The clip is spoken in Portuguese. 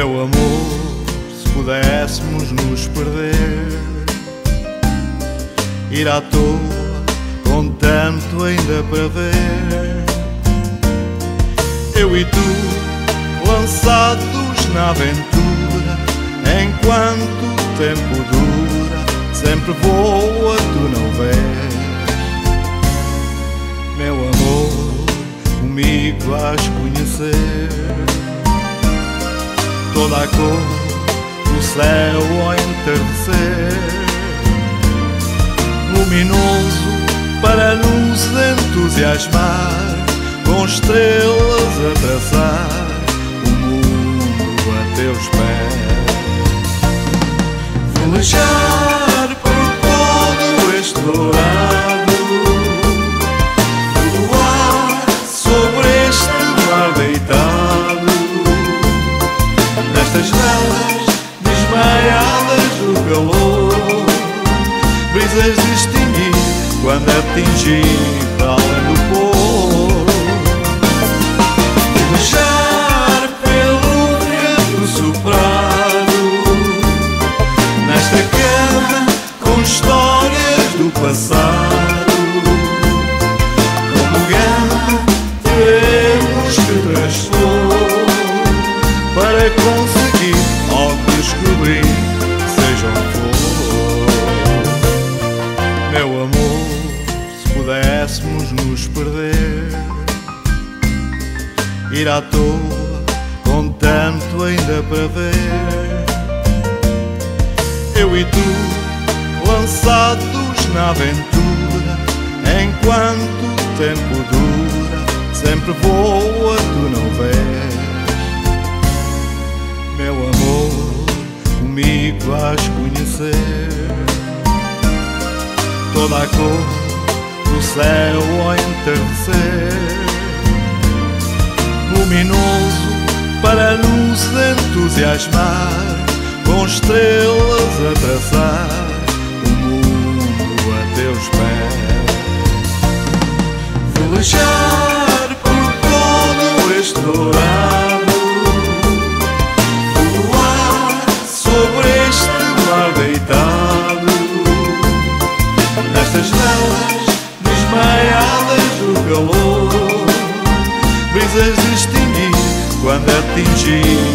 Meu amor, se pudéssemos nos perder, ir à toa com tanto ainda para ver. Eu e tu, lançados na aventura, enquanto o tempo dura, sempre voa, tu não vês. Meu amor, comigo vais conhecer toda a cor do céu ao entardecer luminoso para nos entusiasmar, com estrelas a traçar o mundo a teus pés. Velejar calor brisas distinguir quando atingir ir à toa com tanto ainda para ver. Eu e tu, lançados na aventura, enquanto o tempo dura, sempre voa, tu não vês. Meu amor, comigo vais conhecer toda a cor do céu ao entardecer, estrelas a traçar o mundo a teus pés. Velejar por todo este dourado, voar sobre este mar deitado nestas velas desmaiadas do calor, brisas distinguir quando atingir